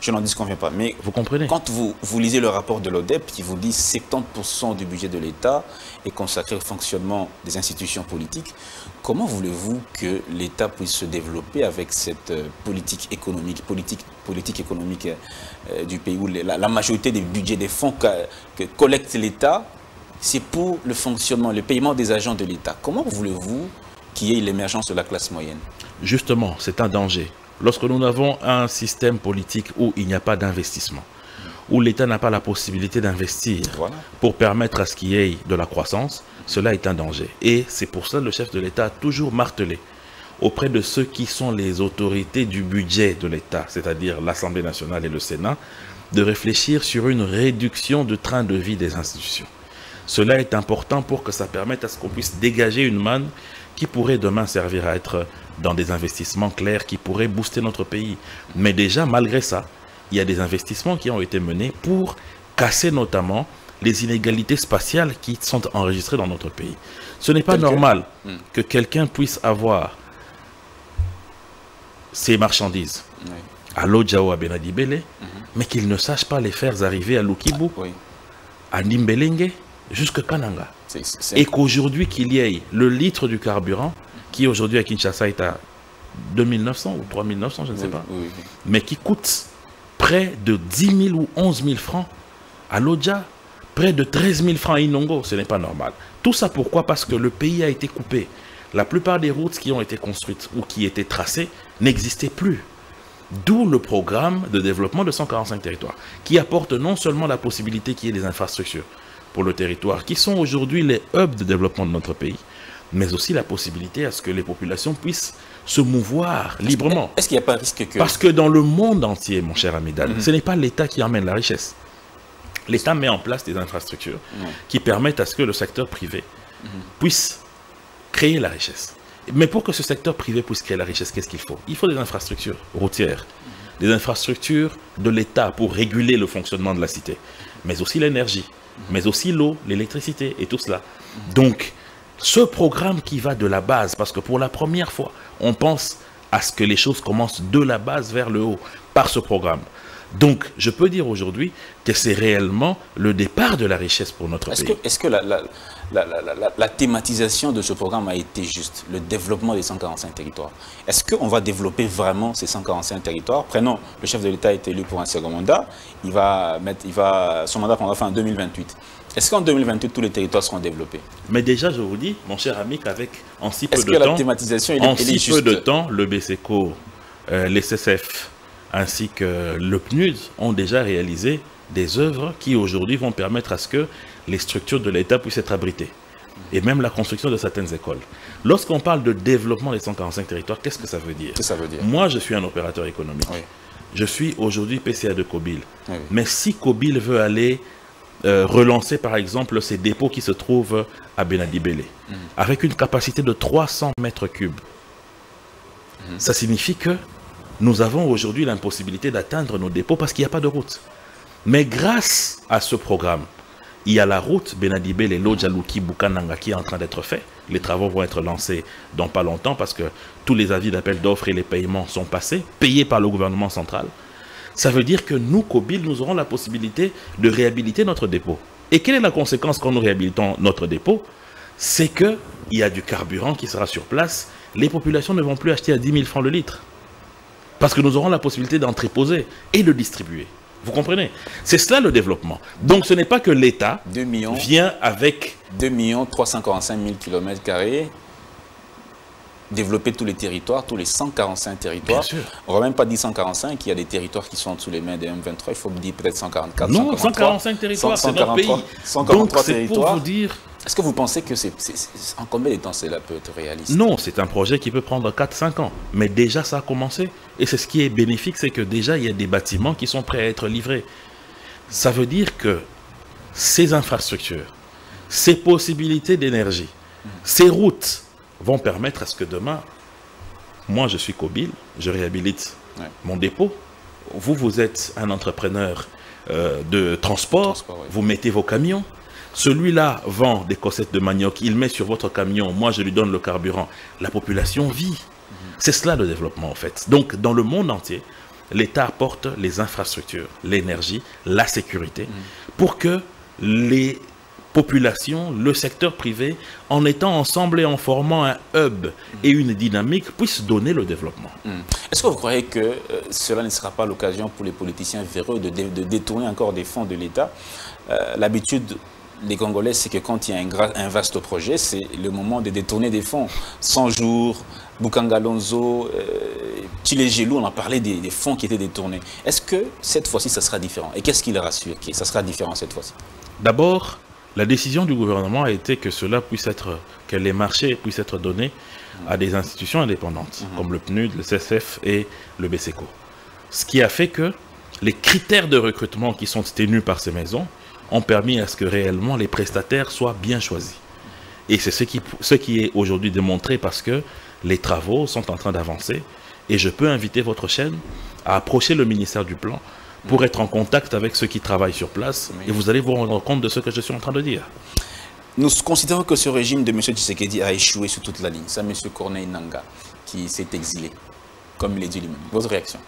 Je n'en disconviens pas. Mais Vous comprenez? quand vous, vous lisez le rapport de l'ODEP qui vous dit 70% du budget de l'État est consacré au fonctionnement des institutions politiques, comment voulez-vous que l'État puisse se développer avec cette euh, politique économique, politique, politique économique euh, du pays où la, la majorité des budgets, des fonds que, que collecte l'État, c'est pour le fonctionnement, le paiement des agents de l'État. Comment voulez-vous qu'il y ait l'émergence de la classe moyenne? Justement, c'est un danger. Lorsque nous avons un système politique où il n'y a pas d'investissement, où l'État n'a pas la possibilité d'investir Voilà. pour permettre à ce qu'il y ait de la croissance, cela est un danger. Et c'est pour ça que le chef de l'État a toujours martelé auprès de ceux qui sont les autorités du budget de l'État, c'est-à-dire l'Assemblée nationale et le Sénat, de réfléchir sur une réduction du train de vie des institutions. Cela est important pour que ça permette à ce qu'on puisse dégager une manne qui pourrait demain servir à être dans des investissements clairs qui pourraient booster notre pays. Mais déjà, malgré ça, il y a des investissements qui ont été menés pour casser notamment les inégalités spatiales qui sont enregistrées dans notre pays. Ce n'est pas normal Hmm. que quelqu'un puisse avoir ses marchandises Oui. à Lodjao, à Benadibele, mais qu'il ne sache pas les faire arriver à Lukibu, Oui. à Nimbelenge, jusqu'à Kananga. Et qu'aujourd'hui qu'il y ait le litre du carburant, qui aujourd'hui à Kinshasa est à 2900 ou 3900, je ne sais oui, pas, oui, oui. mais qui coûte près de 10 000 ou 11 000 francs à Lodja, près de 13 000 francs à Inongo, ce n'est pas normal. Tout ça pourquoi? Parce que le pays a été coupé. La plupart des routes qui ont été construites ou qui étaient tracées n'existaient plus. D'où le programme de développement de 145 territoires, qui apporte non seulement la possibilité qu'il y ait des infrastructures pour le territoire, qui sont aujourd'hui les hubs de développement de notre pays, mais aussi la possibilité à ce que les populations puissent se mouvoir librement. Est-ce qu'il n'y a pas un risque que... Parce que dans le monde entier, mon cher Amidan, ce n'est pas l'État qui emmène la richesse. L'État met en place des infrastructures qui permettent à ce que le secteur privé puisse créer la richesse. Mais pour que ce secteur privé puisse créer la richesse, qu'est-ce qu'il faut? Il faut des infrastructures routières, des infrastructures de l'État pour réguler le fonctionnement de la cité, mais aussi l'énergie, mais aussi l'eau, l'électricité et tout cela. Donc, ce programme qui va de la base, parce que pour la première fois, on pense à ce que les choses commencent de la base vers le haut par ce programme. Donc, je peux dire aujourd'hui que c'est réellement le départ de la richesse pour notre pays. Est-ce que la, la, la, la, thématisation de ce programme a été juste, le développement des 145 territoires? Est-ce qu'on va développer vraiment ces 145 territoires? Prenons, le chef de l'État est élu pour un second mandat, il va mettre, il va, son mandat prendra fin en 2028. Est-ce qu'en 2028, tous les territoires seront développés? Mais déjà, je vous dis, mon cher ami, qu'avec en si peu de que temps, la thématisation, en si peu de temps, le BCCO, euh, les CCF, ainsi que le PNUD ont déjà réalisé des œuvres qui aujourd'hui vont permettre à ce que les structures de l'État puissent être abritées. Et même la construction de certaines écoles. Lorsqu'on parle de développement des 145 territoires, qu'est-ce que ça veut dire, que ça veut dire? Moi, je suis un opérateur économique. Je suis aujourd'hui PCA de Kobil. Mais si Kobil veut aller euh, relancer, par exemple, ces dépôts qui se trouvent à Benadibele, mm. avec une capacité de 300 mètres cubes, mm. ça signifie que nous avons aujourd'hui l'impossibilité d'atteindre nos dépôts parce qu'il n'y a pas de route. Mais grâce à ce programme, il y a la route Benadibel et Lojaluki Bukananga qui est en train d'être fait. Les travaux vont être lancés dans pas longtemps parce que tous les avis d'appel d'offres et les paiements sont passés, payés par le gouvernement central. Ça veut dire que nous, COBIL, nous aurons la possibilité de réhabiliter notre dépôt. Et quelle est la conséquence quand nous réhabilitons notre dépôt? C'est qu'il y a du carburant qui sera sur place. Les populations ne vont plus acheter à 10 000 francs le litre. Parce que nous aurons la possibilité d'entreposer et de distribuer. Vous comprenez? C'est cela le développement. Donc ce n'est pas que l'État vient avec... 2 345 000 km développer tous les territoires, tous les 145 territoires. On ne va même pas dire 145, il y a des territoires qui sont sous les mains des M23, il faut dire peut-être 144. Non, 145 territoires, c'est notre pays. 143 territoires. Pour vous dire est-ce que vous pensez que c'est en combien de temps cela peut être réaliste? Non, c'est un projet qui peut prendre 4-5 ans. Mais déjà, ça a commencé. Et c'est ce qui est bénéfique, c'est que déjà, il y a des bâtiments qui sont prêts à être livrés. Ça veut dire que ces infrastructures, ces possibilités d'énergie, ces routes vont permettre à ce que demain, moi je suis Kobil, je réhabilite mon dépôt. Vous, vous êtes un entrepreneur euh, de transport, vous mettez vos camions, celui-là vend des cossettes de manioc, il met sur votre camion, moi je lui donne le carburant. La population vit. Mhm. C'est cela le développement en fait. Donc dans le monde entier, l'État apporte les infrastructures, l'énergie, la sécurité, mhm. pour que les populations, le secteur privé, en étant ensemble et en formant un hub et une dynamique, puissent donner le développement. Mhm. Est-ce que vous croyez que euh, cela ne sera pas l'occasion pour les politiciens véreux de, détourner encore des fonds de l'État? Euh, L'habitude les Congolais, c'est que quand il y a un, vaste projet, c'est le moment de détourner des fonds. 100 jours, Bukangalonzo, euh, on a parlé des, fonds qui étaient détournés. Est-ce que cette fois-ci, ça sera différent? Et qu'est-ce qui leur rassure? Que ça sera différent cette fois-ci? D'abord, la décision du gouvernement a été que cela puisse être, que les marchés puissent être donnés à des institutions indépendantes, mhm. comme le PNUD, le CSF et le BCECO. Ce qui a fait que les critères de recrutement qui sont tenus par ces maisons ont permis à ce que réellement les prestataires soient bien choisis. Et c'est ce qui, ce qui est aujourd'hui démontré parce que les travaux sont en train d'avancer et je peux inviter votre chaîne à approcher le ministère du Plan pour être en contact avec ceux qui travaillent sur place et vous allez vous rendre compte de ce que je suis en train de dire. Nous considérons que ce régime de M. Tshisekedi a échoué sur toute la ligne. C'est M. Corneille Nanga qui s'est exilé, comme il l'a dit lui-même. Votre réaction?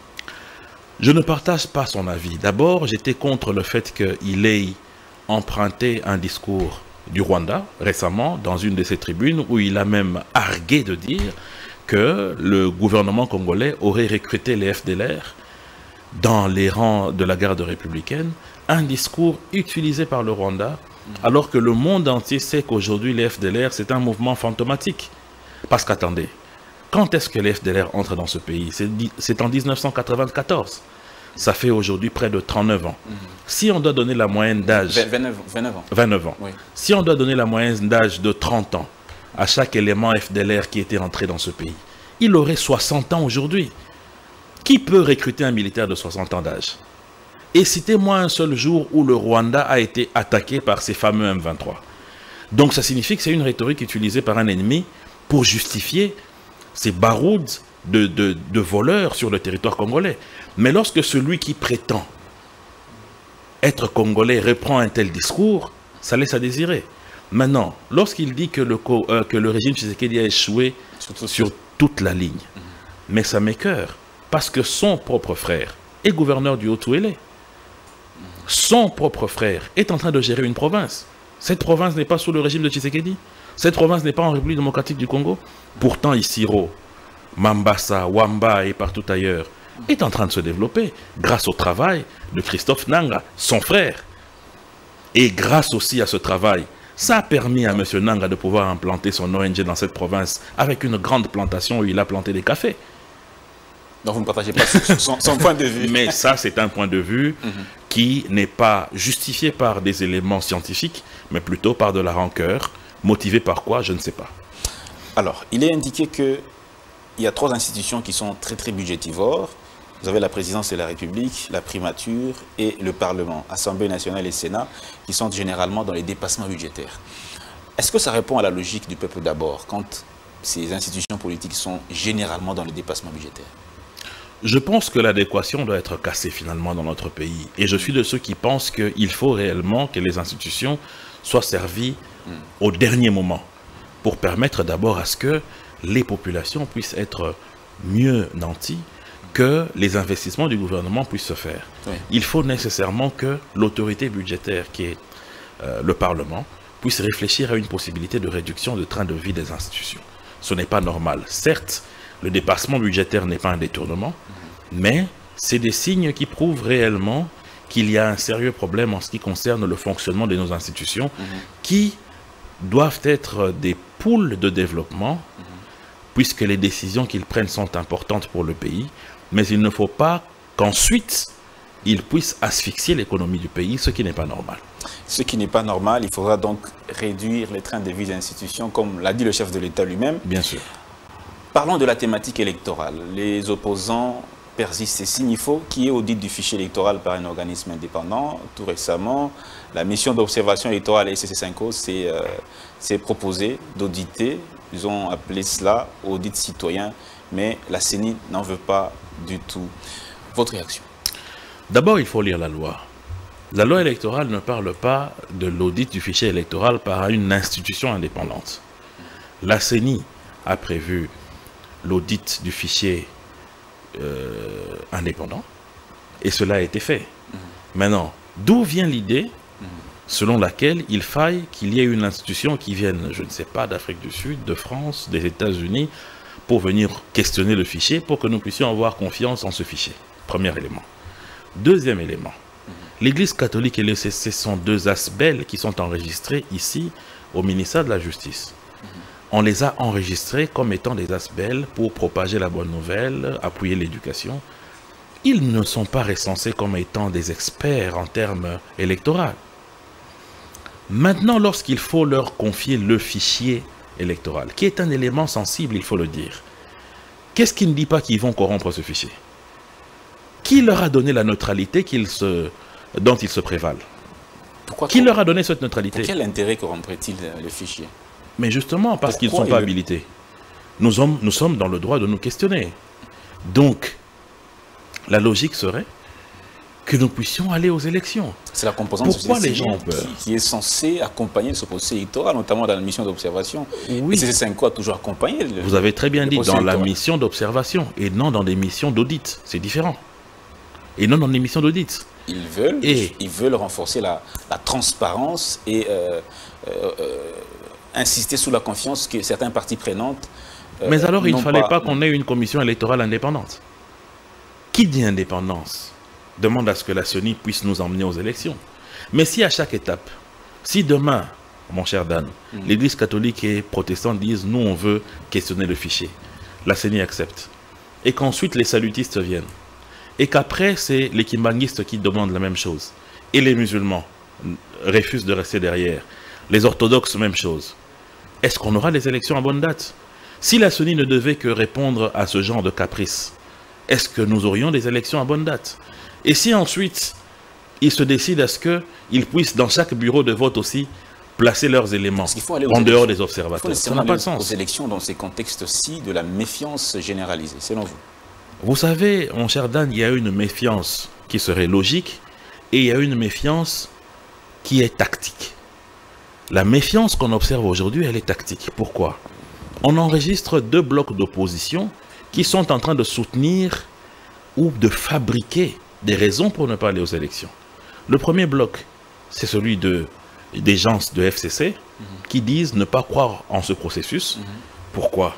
Je ne partage pas son avis. D'abord, j'étais contre le fait qu'il ait emprunté un discours du Rwanda récemment dans une de ses tribunes où il a même argué de dire que le gouvernement congolais aurait recruté les FDLR dans les rangs de la garde républicaine, un discours utilisé par le Rwanda, alors que le monde entier sait qu'aujourd'hui les FDLR c'est un mouvement fantomatique. Parce qu'attendez, quand est-ce que les FDLR entrent dans ce pays? C'est en 1994 ça fait aujourd'hui près de 39 ans. Mhm. Si on doit donner la moyenne d'âge... 29, ans. 29 ans. Si on doit donner la moyenne d'âge de 30 ans à chaque élément FDLR qui était entré dans ce pays, il aurait 60 ans aujourd'hui. Qui peut recruter un militaire de 60 ans d'âge? Et citez-moi un seul jour où le Rwanda a été attaqué par ces fameux M23. Donc ça signifie que c'est une rhétorique utilisée par un ennemi pour justifier ces baroudes de, de voleurs sur le territoire congolais. Mais lorsque celui qui prétend être congolais reprend un tel discours, ça laisse à désirer. Maintenant, lorsqu'il dit que le, euh, que le régime Tshisekedi a échoué sur, toute la ligne, mais ça m'écœure, parce que son propre frère, est gouverneur du Haut-Touélé. Son propre frère est en train de gérer une province. Cette province n'est pas sous le régime de Tshisekedi. Cette province n'est pas en République démocratique du Congo. Pourtant, Isiro, Mambasa, Wamba et partout ailleurs est en train de se développer grâce au travail de Christophe Nanga, son frère. Et grâce aussi à ce travail, ça a permis à M. Nanga de pouvoir implanter son ONG dans cette province avec une grande plantation où il a planté des cafés. Donc vous ne partagez pas son, point de vue. Mais ça, c'est un point de vue mhm. qui n'est pas justifié par des éléments scientifiques, mais plutôt par de la rancœur. Motivé par quoi Je ne sais pas. Alors, il est indiqué qu'il y a trois institutions qui sont très très budgétivores. Vous avez la présidence de la République, la primature et le Parlement, Assemblée nationale et Sénat, qui sont généralement dans les dépassements budgétaires. Est-ce que ça répond à la logique du peuple d'abord, quand ces institutions politiques sont généralement dans les dépassements budgétaires? Je pense que l'adéquation doit être cassée finalement dans notre pays. Et je suis de ceux qui pensent qu'il faut réellement que les institutions soient servies hmm. au dernier moment pour permettre d'abord à ce que les populations puissent être mieux nanties, que les investissements du gouvernement puissent se faire. Il faut nécessairement que l'autorité budgétaire, qui est euh, le Parlement, puisse réfléchir à une possibilité de réduction de train de vie des institutions. Ce n'est pas normal. Certes, le dépassement budgétaire n'est pas un détournement, mais c'est des signes qui prouvent réellement qu'il y a un sérieux problème en ce qui concerne le fonctionnement de nos institutions, mhm. qui doivent être des poules de développement, puisque les décisions qu'ils prennent sont importantes pour le pays, mais il ne faut pas qu'ensuite ils puissent asphyxier l'économie du pays, ce qui n'est pas normal. Ce qui n'est pas normal, il faudra donc réduire les trains de vie des institutions, comme l'a dit le chef de l'État lui-même. Bien sûr. Parlons de la thématique électorale. Les opposants persistent et signent. Faut qu'il y ait audit du fichier électoral par un organisme indépendant. Tout récemment, la mission d'observation électorale SCC5O euh, s'est proposée d'auditer, ils ont appelé cela audit citoyen, mais la CENI n'en veut pas du tout. Votre réaction? D'abord, il faut lire la loi. La loi électorale ne parle pas de l'audit du fichier électoral par une institution indépendante. La CENI a prévu l'audit du fichier euh, indépendant et cela a été fait. Mhm. Maintenant, d'où vient l'idée mhm. selon laquelle il faille qu'il y ait une institution qui vienne, je ne sais pas, d'Afrique du Sud, de France, des États-Unis, pour venir questionner le fichier, pour que nous puissions avoir confiance en ce fichier. Premier élément. Deuxième élément. L'Église catholique et le CC sont deux asbelles qui sont enregistrés ici au ministère de la Justice. On les a enregistrés comme étant des asbelles pour propager la bonne nouvelle, appuyer l'éducation. Ils ne sont pas recensés comme étant des experts en termes électoraux. Maintenant, lorsqu'il faut leur confier le fichier électoral, qui est un élément sensible, il faut le dire. Qu'est-ce qui ne dit pas qu'ils vont corrompre ce fichier? Qui leur a donné la neutralité se, dont ils se prévalent? Pourquoi Qui leur a donné cette neutralité? Quel intérêt corromprait-il le fichier? Mais justement, parce qu'ils ne sont pas habilités. Nous sommes, nous sommes dans le droit de nous questionner. Donc, la logique serait que nous puissions aller aux élections. C'est la composante Pourquoi les gens qui, est censée accompagner ce processus électoral, notamment dans la mission d'observation. Oui. Et c'est quoi toujours accompagné Vous avez très bien dit, dans la mission d'observation et non dans des missions d'audit. C'est différent. Et non dans des missions d'audit. Ils veulent, et, ils veulent renforcer la, transparence et euh, euh, euh, insister sous la confiance que certains partis prenantes. Mais alors, il ne fallait pas qu'on ait une commission électorale indépendante. Qui dit indépendance demande à ce que la CENI puisse nous emmener aux élections. Mais si à chaque étape, si demain, mon cher Dan, mm. l'Église catholique et protestante disent nous on veut questionner le fichier, la CENI accepte, et qu'ensuite les salutistes viennent, et qu'après c'est les kimbanguistes qui demandent la même chose, et les musulmans refusent de rester derrière, les orthodoxes même chose, est-ce qu'on aura des élections à bonne date? Si la CENI ne devait que répondre à ce genre de caprice, est-ce que nous aurions des élections à bonne date? Et si ensuite, ils se décident à ce qu'ils puissent, dans chaque bureau de vote aussi, placer leurs éléments en dehors des observateurs? Ça n'a pas de sens. aux élections dans ces contextes-ci de la méfiance généralisée, selon vous? Vous savez, mon cher Dan, il y a une méfiance qui serait logique et il y a une méfiance qui est tactique. La méfiance qu'on observe aujourd'hui, elle est tactique. Pourquoi? On enregistre deux blocs d'opposition qui sont en train de soutenir ou de fabriquer des raisons pour ne pas aller aux élections. Le premier bloc, c'est celui de, des gens de FCC qui disent ne pas croire en ce processus. Pourquoi?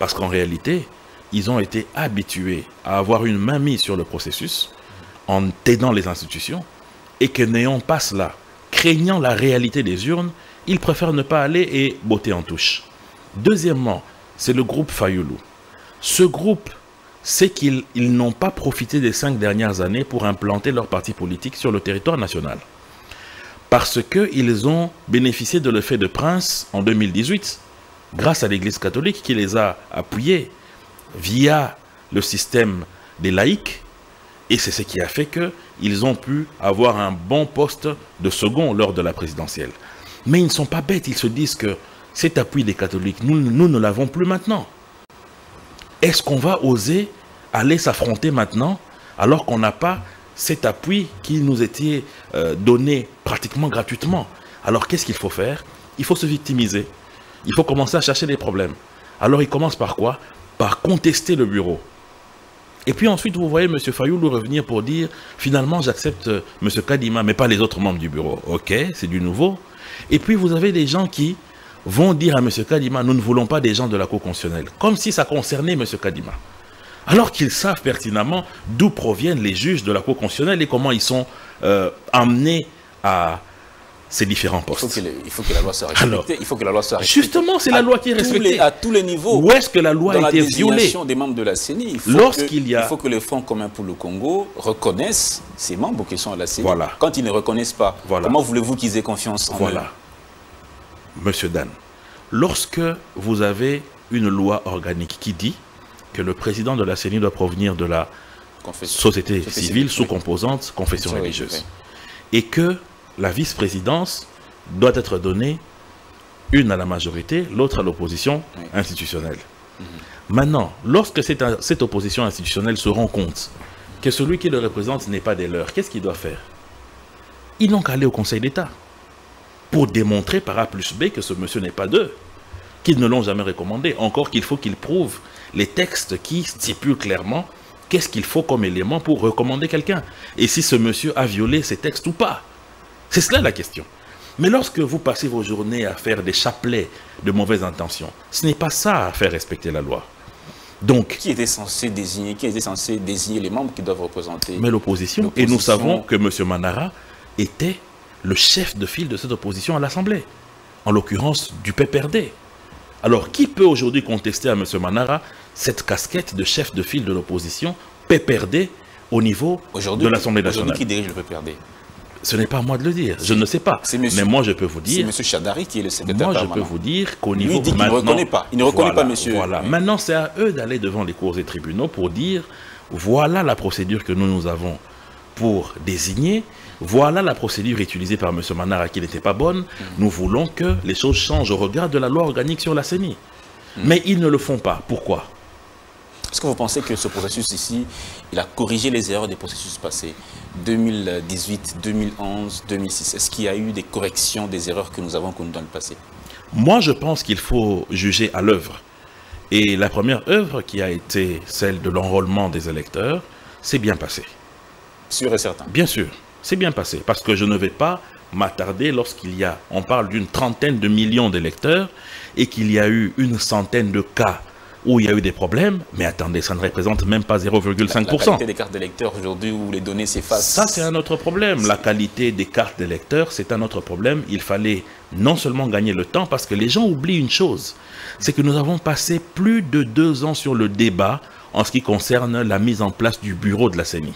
Parce qu'en réalité, ils ont été habitués à avoir une main mise sur le processus en aidant les institutions et que n'ayant pas cela, craignant la réalité des urnes, ils préfèrent ne pas aller et botter en touche. Deuxièmement, c'est le groupe Fayoulou. Ce groupe sait qu'ils n'ont pas profité des cinq dernières années pour implanter leur parti politique sur le territoire national. Parce qu'ils ont bénéficié de l'effet de prince en 2018, grâce à l'Église catholique qui les a appuyés via le système des laïcs. Et c'est ce qui a fait qu'ils ont pu avoir un bon poste de second lors de la présidentielle. Mais ils ne sont pas bêtes, ils se disent que cet appui des catholiques, nous, nous ne l'avons plus maintenant. Est-ce qu'on va oser aller s'affronter maintenant alors qu'on n'a pas cet appui qui nous était euh, donné pratiquement gratuitement? Alors qu'est-ce qu'il faut faire? Il faut se victimiser. Il faut commencer à chercher des problèmes. Alors il commence par quoi? Par contester le bureau. Et puis ensuite, vous voyez M. Fayoulou revenir pour dire, finalement, j'accepte euh, M. Kadima, mais pas les autres membres du bureau. Ok, c'est du nouveau. Et puis, vous avez des gens qui vont dire à M. Kadima, nous ne voulons pas des gens de la Cour constitutionnelle, comme si ça concernait M. Kadima. Alors qu'ils savent pertinemment d'où proviennent les juges de la Cour constitutionnelle et comment ils sont euh, amenés à ces différents postes. Il faut que, la loi soit respectée. il faut que la loi soit respectée. Justement, c'est la loi qui est respectée. à tous les niveaux. Où est-ce que la loi a été violée des membres de la CENI, il faut, Lorsqu'il y a... il faut que le Front commun pour le Congo reconnaisse ces membres qui sont à la CENI. Voilà. Quand ils ne reconnaissent pas, voilà. comment voulez-vous qu'ils aient confiance en voilà. Monsieur Dan, lorsque vous avez une loi organique qui dit que le président de la CENI doit provenir de la société, civile sous composante confession religieuse, et que la vice-présidence doit être donnée une à la majorité, l'autre à l'opposition institutionnelle. Maintenant, lorsque cette, cette, opposition institutionnelle se rend compte que celui qui le représente n'est pas des leurs, qu'est-ce qu'il doit faire? Ils n'ont qu'à aller au Conseil d'État pour démontrer par A plus B que ce monsieur n'est pas d'eux, qu'ils ne l'ont jamais recommandé. Encore qu'il faut qu'ils prouvent les textes qui stipulent clairement qu'est-ce qu'il faut comme élément pour recommander quelqu'un. Et si ce monsieur a violé ces textes ou pas. C'est cela la question. Mais lorsque vous passez vos journées à faire des chapelets de mauvaises intentions, ce n'est pas ça à faire respecter la loi. Donc, qui était censé désigner, qui était censé désigner les membres qui doivent représenter Mais l'opposition. Et nous savons que M. Manara était le chef de file de cette opposition à l'Assemblée, en l'occurrence du PPRD. Alors, qui peut aujourd'hui contester à M. Manara cette casquette de chef de file de l'opposition PPRD au niveau de l'Assemblée nationale? qui dirige le PPRD ce n'est pas à moi de le dire, je ne sais pas. Mais moi, je peux vous dire... C'est M. Chadari qui est le secrétaire Moi, je peux vous dire qu'au niveau... Il dit qu'il ne reconnaît pas. Il ne reconnaît pas, monsieur. Voilà. Maintenant, c'est à eux d'aller devant les cours et tribunaux pour dire, voilà la procédure que nous, nous avons pour désigner, voilà la procédure utilisée par M. Manara qui n'était pas bonne. Nous voulons que les choses changent au regard de la loi organique sur la CENI. Hmm. Mais ils ne le font pas. Pourquoi? Est-ce que vous pensez que ce processus ici, il a corrigé les erreurs des processus passés 2018, 2011, 2006 Est-ce qu'il y a eu des corrections des erreurs que nous avons connues dans le passé? Moi, je pense qu'il faut juger à l'œuvre. Et la première œuvre qui a été celle de l'enrôlement des électeurs, c'est bien passé. Sûr et certain Bien sûr, c'est bien passé. Parce que je ne vais pas m'attarder lorsqu'il y a, on parle d'une trentaine de millions d'électeurs et qu'il y a eu une centaine de cas où il y a eu des problèmes, mais attendez, ça ne représente même pas 0,5%. La, qualité des cartes d'électeurs aujourd'hui où les données s'effacent. Ça, c'est un autre problème. La qualité des cartes d'électeurs, c'est un autre problème. Il fallait non seulement gagner le temps, parce que les gens oublient une chose, c'est que nous avons passé plus de deux ans sur le débat en ce qui concerne la mise en place du bureau de la CENI.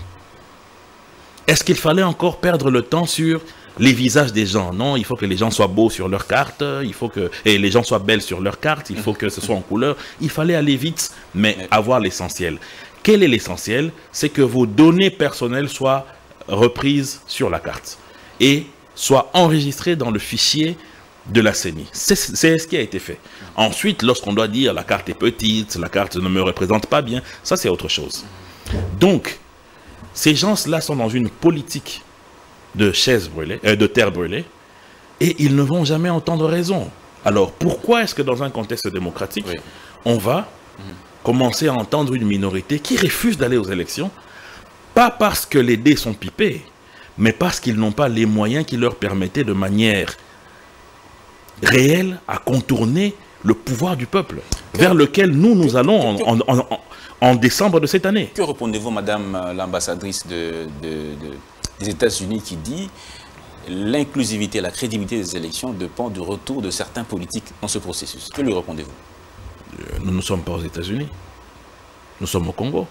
Est-ce qu'il fallait encore perdre le temps sur les visages des gens. Non, il faut que les gens soient beaux sur leur carte, il faut que et les gens soient belles sur leur carte, il faut que ce soit en couleur. Il fallait aller vite, mais avoir l'essentiel. Quel est l'essentiel? C'est que vos données personnelles soient reprises sur la carte et soient enregistrées dans le fichier de la CENI. C'est ce qui a été fait. Ensuite, lorsqu'on doit dire la carte est petite, la carte ne me représente pas bien, ça c'est autre chose. Donc, ces gens-là sont dans une politique de chaises brûlées, euh, de terre brûlée, et ils ne vont jamais entendre raison. Alors pourquoi est-ce que dans un contexte démocratique, on va commencer à entendre une minorité qui refuse d'aller aux élections Pas parce que les dés sont pipés, mais parce qu'ils n'ont pas les moyens qui leur permettaient de manière réelle à contourner le pouvoir du peuple, vers lequel nous, nous allons en, décembre de cette année. Que répondez-vous, Madame euh, l'ambassadrice de, des États-Unis qui dit l'inclusivité, la crédibilité des élections dépend du retour de certains politiques dans ce processus Que lui répondez-vous? Euh, Nous ne sommes pas aux États-Unis. Nous sommes au Congo.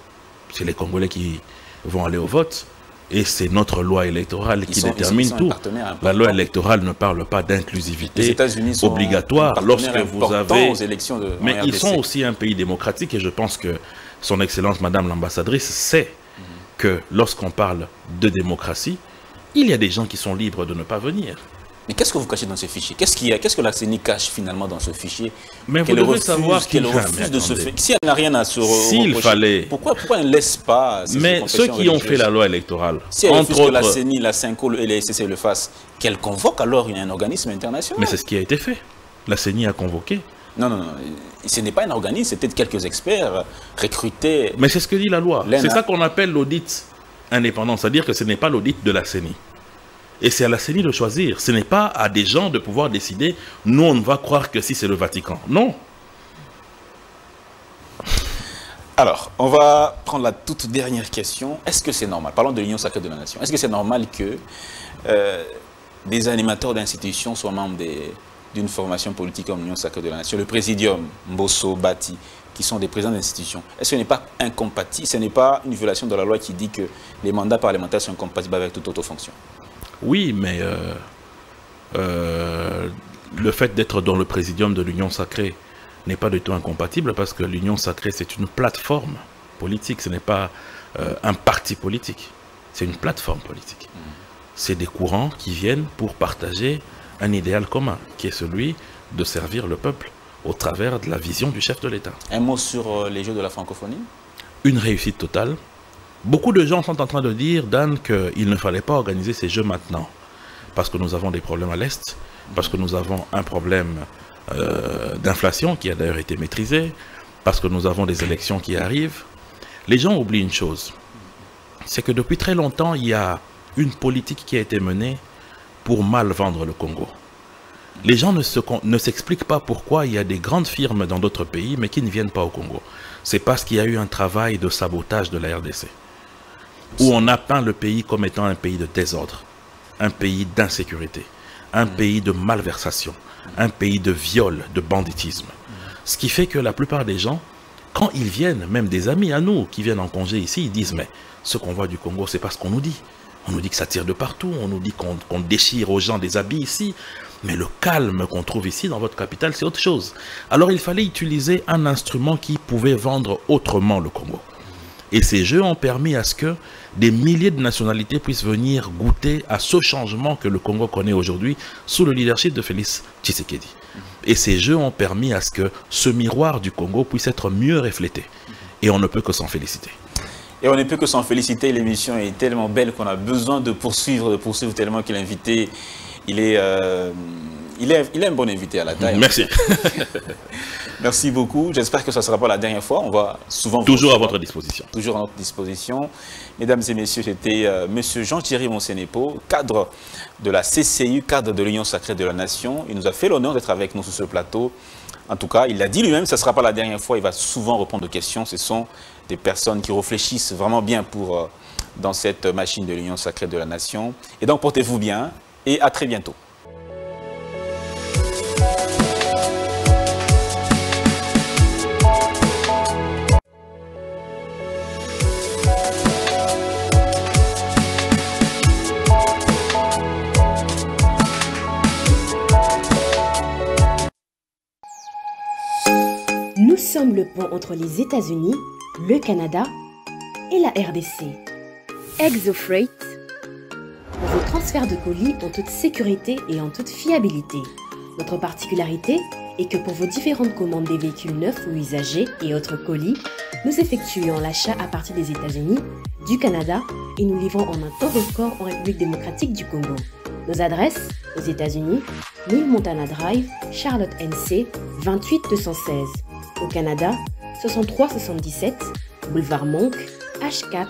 C'est les Congolais qui vont aller au vote. Et c'est notre loi électorale qui détermine tout. La loi électorale ne parle pas d'inclusivité obligatoire lorsque vous avez. Aux élections de, Mais ils sont aussi un pays démocratique et je pense que Son Excellence Madame l'ambassadrice sait. Que lorsqu'on parle de démocratie, il y a des gens qui sont libres de ne pas venir. Mais qu'est-ce que vous cachez dans ce fichier? Qu'est-ce qu'il Qu'est-ce que la CENI cache finalement dans ce fichier? Mais vous devez savoir qu'elle refuse de se faire. Si elle n'a rien à se S'il fallait. Pourquoi, pourquoi elle ne laisse pas Mais ceux qui ont fait la loi électorale. Si elle refuse que la CENI, la CINCO et les SCC le fassent, qu'elle convoque alors un organisme international. Mais c'est ce qui a été fait. La CENI a convoqué. Non, non, non. Ce n'est pas un organisme, c'était quelques experts recrutés. Mais c'est ce que dit la loi. C'est ça qu'on appelle l'audit indépendant. C'est-à-dire que ce n'est pas l'audit de la CENI. Et c'est à la CENI de choisir. Ce n'est pas à des gens de pouvoir décider, nous on va croire que si c'est le Vatican. Non. Alors, on va prendre la toute dernière question. Est-ce que c'est normal Parlons de l'Union sacrée de la nation. Est-ce que c'est normal que euh, des animateurs d'institutions soient membres d'une formation politique comme l'Union sacrée de la nation Le Présidium, Mbosso, Bati, qui sont des présidents d'institutions. Est-ce que ce n'est pas incompatible Ce n'est pas une violation de la loi qui dit que les mandats parlementaires sont incompatibles avec toute autre fonction? Oui, mais euh, euh, le fait d'être dans le présidium de l'Union sacrée n'est pas du tout incompatible parce que l'Union sacrée, c'est une plateforme politique, ce n'est pas euh, un parti politique, c'est une plateforme politique. Mm. C'est des courants qui viennent pour partager un idéal commun, qui est celui de servir le peuple au travers de la vision du chef de l'État. Un mot sur les Jeux de la francophonie? Une réussite totale. Beaucoup de gens sont en train de dire, Dan, qu'il ne fallait pas organiser ces jeux maintenant. Parce que nous avons des problèmes à l'Est, parce que nous avons un problème euh, d'inflation qui a d'ailleurs été maîtrisé, parce que nous avons des élections qui arrivent. Les gens oublient une chose, c'est que depuis très longtemps, il y a une politique qui a été menée pour mal vendre le Congo. Les gens ne s'expliquent pas pourquoi il y a des grandes firmes dans d'autres pays, mais qui ne viennent pas au Congo. C'est parce qu'il y a eu un travail de sabotage de la RDC où on a peint le pays comme étant un pays de désordre, un pays d'insécurité, un pays de malversation, un pays de viol, de banditisme. Ce qui fait que la plupart des gens, quand ils viennent, même des amis à nous qui viennent en congé ici, ils disent mais ce qu'on voit du Congo, c'est pas ce qu'on nous dit. On nous dit que ça tire de partout, on nous dit qu'on déchire aux gens des habits ici, mais le calme qu'on trouve ici dans votre capitale, c'est autre chose. Alors il fallait utiliser un instrument qui pouvait vendre autrement le Congo. Et ces jeux ont permis à ce que des milliers de nationalités puissent venir goûter à ce changement que le Congo connaît aujourd'hui sous le leadership de Félix Tshisekedi. Et ces jeux ont permis à ce que ce miroir du Congo puisse être mieux reflété. Et on ne peut que s'en féliciter. Et on ne peut que s'en féliciter. L'émission est tellement belle qu'on a besoin de poursuivre, de poursuivre tellement qu'il est invité. Il est, euh, il est, il est un bon invité à la taille. Merci. Merci beaucoup. J'espère que ce ne sera pas la dernière fois. On va souvent... Toujours à votre disposition. Toujours à notre disposition. Mesdames et messieurs, c'était euh, M. Jean-Thierry Monsenepo, cadre de la CCU, cadre de l'Union Sacrée de la Nation. Il nous a fait l'honneur d'être avec nous sur ce plateau. En tout cas, il l'a dit lui-même, ce ne sera pas la dernière fois. Il va souvent répondre aux questions. Ce sont des personnes qui réfléchissent vraiment bien pour, euh, dans cette machine de l'Union Sacrée de la Nation. Et donc, portez-vous bien et à très bientôt. sommes le pont entre les États-Unis, le Canada et la RDC. ExoFreight, vos transferts de colis en toute sécurité et en toute fiabilité. Notre particularité est que pour vos différentes commandes des véhicules neufs ou usagés et autres colis, nous effectuons l'achat à partir des États-Unis, du Canada et nous livrons en un temps record en République démocratique du Congo. Nos adresses aux États-Unis, 1000 Montana Drive, Charlotte NC, 28216. Au Canada, 6377 boulevard Monk, H4,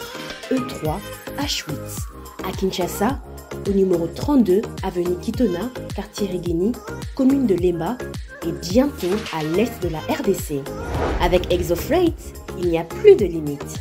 E3 Auschwitz, à Kinshasa, au numéro 32 avenue Kitona, quartier Rigini, commune de Lemba et bientôt à l'est de la RDC. Avec ExoFreight, il n'y a plus de limites.